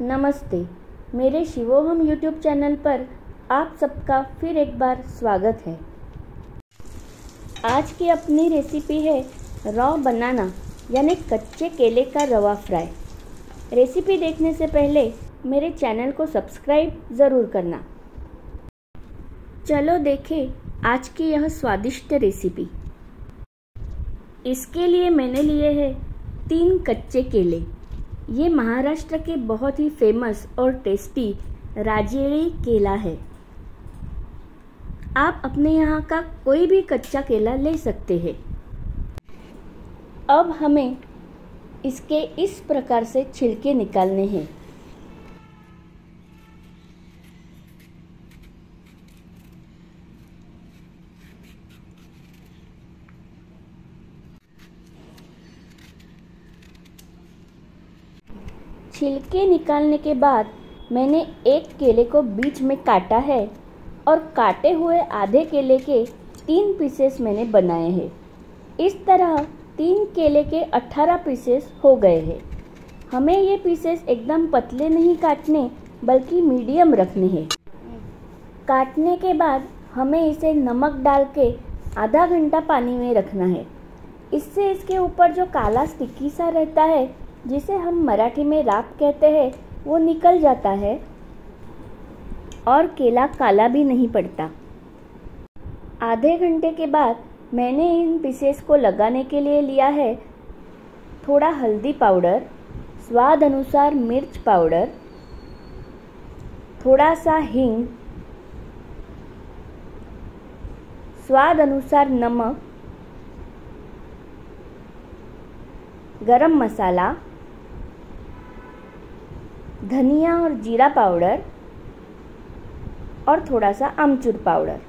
नमस्ते। मेरे शिवोहम YouTube channel पर आप सबका फिर एक बार स्वागत है। आज की अपनी रेसिपी है रॉ बनाना, यानी कच्चे केले का रवा फ्राई। रेसिपी देखने से पहले मेरे चैनल को सब्सक्राइब ज़रूर करना। चलो देखें आज की यह स्वादिष्ट रेसिपी। इसके लिए मैंने लिए हैं तीन कच्चे केले। ये महाराष्ट्र के बहुत ही फ़ेमस और टेस्टी राजेड़ी केला है। आप अपने यहाँ का कोई भी कच्चा केला ले सकते हैं। अब हमें इसके इस प्रकार से छिलके निकालने हैं। छिलके निकालने के बाद मैंने एक केले को बीच में काटा है और काटे हुए आधे केले के तीन पीसेस मैंने बनाए हैं। इस तरह तीन केले के अट्ठारह पीसेस हो गए हैं। हमें ये पीसेस एकदम पतले नहीं काटने, बल्कि मीडियम रखने हैं। काटने के बाद हमें इसे नमक डाल के आधा घंटा पानी में रखना है। इससे इसके ऊपर जो काला स्टिकी सा रहता है जिसे हम मराठी में राप कहते हैं, वो निकल जाता है और केला काला भी नहीं पड़ता। आधे घंटे के बाद मैंने इन पीसेस को लगाने के लिए लिया है। थोड़ा हल्दी पाउडर, स्वाद अनुसार मिर्च पाउडर, थोड़ा सा हींग, स्वाद अनुसार नमक, गरम मसाला धनिया और जीरा पाउडर और थोड़ा सा आमचूर पाउडर।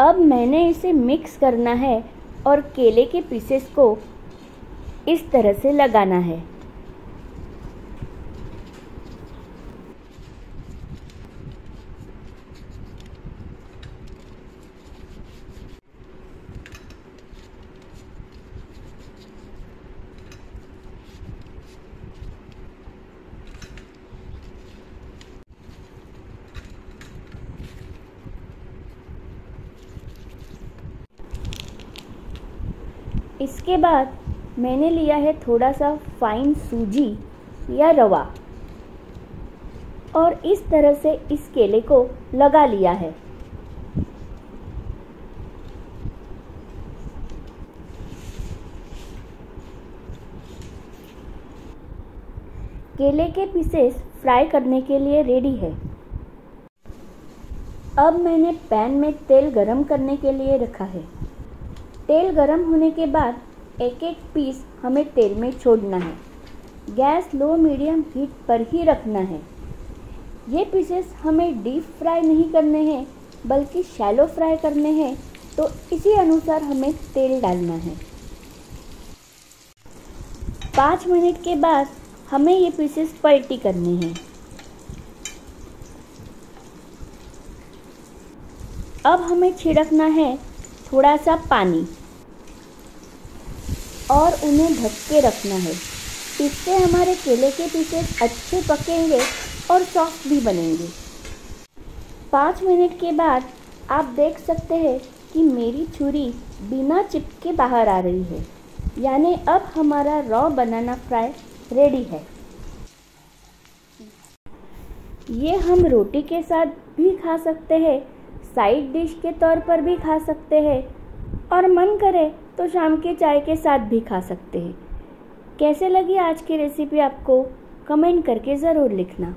अब मैंने इसे मिक्स करना है और केले के पीसेस को इस तरह से लगाना है। इसके बाद मैंने लिया है थोड़ा सा फाइन सूजी या रवा। और इस तरह से इस केले को लगा लिया है। केले के पीसेस फ्राई करने के लिए रेडी है। अब मैंने पैन में तेल गरम करने के लिए रखा है। तेल गरम होने के बाद एक एक पीस हमें तेल में छोड़ना है। गैस लो मीडियम हीट पर ही रखना है। ये पीसेस हमें डीप फ्राई नहीं करने हैं, बल्कि शैलो फ्राई करने हैं तो इसी अनुसार हमें तेल डालना है। पाँच मिनट के बाद हमें ये पीसेस पलटी करने हैं। अब हमें छिड़कना है थोड़ा सा पानी। और उन्हें ढक के रखना है। इससे हमारे केले के पीसेस अच्छे पकेंगे और सॉफ्ट भी बनेंगे। पाँच मिनट के बाद आप देख सकते हैं कि मेरी छुरी बिना चिपके बाहर आ रही है। यानी अब हमारा रॉ बनाना फ्राई रेडी है। ये हम रोटी के साथ भी खा सकते हैं साइड डिश के तौर पर भी खा सकते हैं। और मन करे तो शाम के चाय के साथ भी खा सकते हैं। कैसे लगी आज की रेसिपी आपको? कमेंट करके ज़रूर लिखना।